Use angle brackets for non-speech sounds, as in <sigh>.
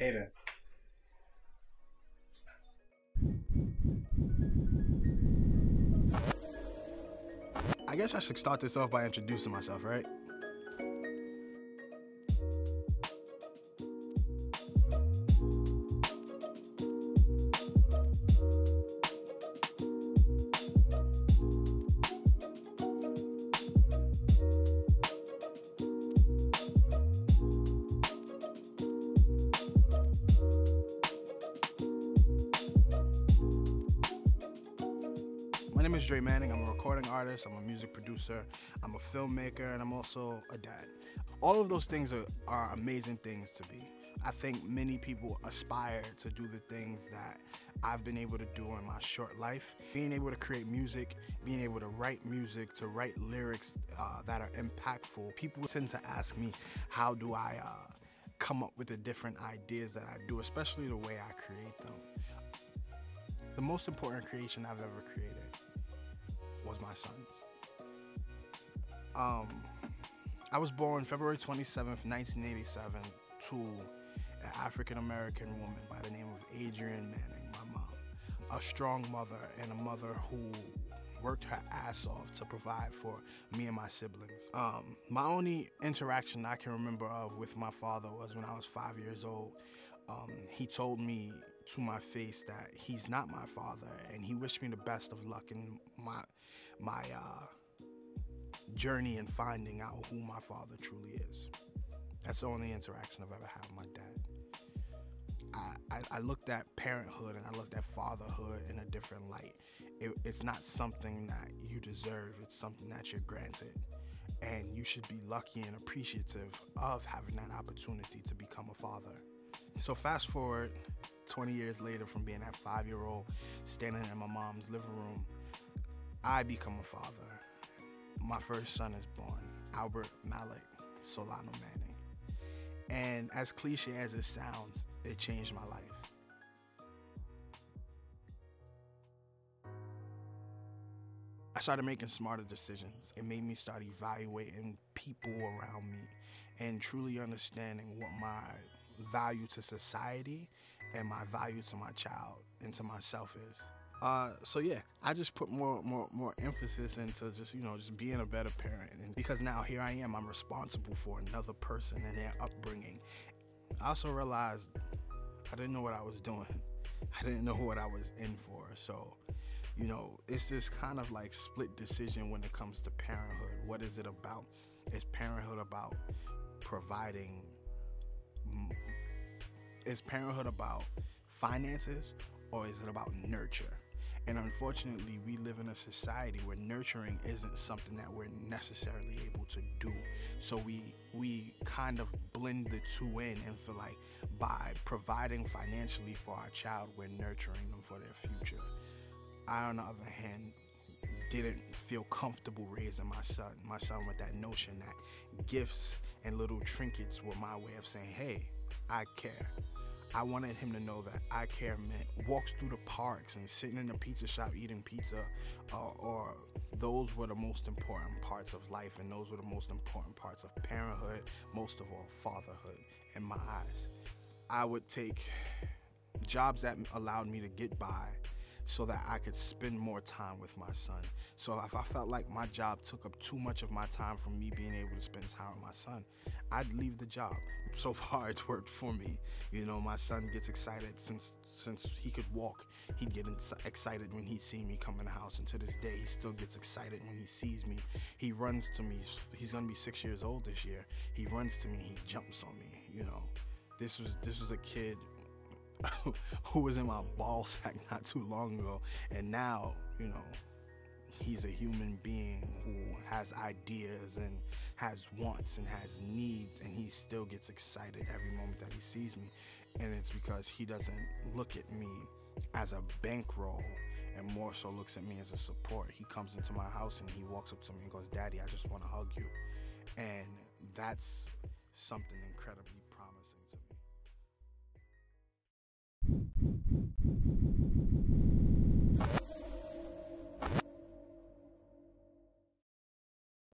Aiden. I guess I should start this off by introducing myself, right? My name is Dre Manning. I'm a recording artist, I'm a music producer, I'm a filmmaker, and I'm also a dad. All of those things are, are amazing things to be. I think many people aspire to do the things that I've been able to do in my short life. Being able to create music, being able to write music, to write lyrics uh, that are impactful. People tend to ask me, how do I uh, come up with the different ideas that I do, especially the way I create them. The most important creation I've ever created my son's. Um, I was born February 27th, 1987, to an African American woman by the name of Adrienne Manning, my mom. A strong mother and a mother who worked her ass off to provide for me and my siblings. Um, my only interaction I can remember of with my father was when I was five years old. Um, he told me to my face that he's not my father, and he wished me the best of luck in my my uh, journey in finding out who my father truly is. That's the only interaction I've ever had with my dad. I, I, I looked at parenthood and I looked at fatherhood in a different light. It, it's not something that you deserve, it's something that you're granted. And you should be lucky and appreciative of having that opportunity to become a father. So, fast forward 20 years later from being that five year old standing in my mom's living room, I become a father. My first son is born, Albert Malik Solano Manning. And as cliche as it sounds, it changed my life. I started making smarter decisions. It made me start evaluating people around me and truly understanding what my value to society and my value to my child and to myself is. Uh, so yeah, I just put more, more, more emphasis into just you know just being a better parent, and because now here I am, I'm responsible for another person and their upbringing. I also realized I didn't know what I was doing. <laughs> I didn't know what I was in for. So, you know, it's this kind of like split decision when it comes to parenthood. What is it about? Is parenthood about providing is parenthood about finances or is it about nurture? And unfortunately, we live in a society where nurturing isn't something that we're necessarily able to do. So we we kind of blend the two in and feel like by providing financially for our child, we're nurturing them for their future. I, on the other hand, didn't feel comfortable raising my son, my son with that notion that gifts and little trinkets were my way of saying, hey, I care. I wanted him to know that I care meant walks through the parks and sitting in the pizza shop eating pizza, uh, or those were the most important parts of life, and those were the most important parts of parenthood, most of all, fatherhood, in my eyes. I would take jobs that allowed me to get by so that I could spend more time with my son. So if I felt like my job took up too much of my time from me being able to spend time with my son, I'd leave the job. <laughs> So far it's worked for me. You know, my son gets excited since since he could walk, he'd get excited when he see me come in the house. And to this day, he still gets excited when he sees me. He runs to me. He's gonna be six years old this year. He runs to me. He jumps on me. You know, this was this was a kid <laughs> who was in my ball <laughs> sack not too long ago. And now, you know, he's a human being who has ideas and has wants and has needs and he still gets excited every moment that he sees me. And it's because he doesn't look at me as a bankroll and more so looks at me as a support. He comes into my house and he walks up to me and goes daddy i just want to hug you. And that's something incredibly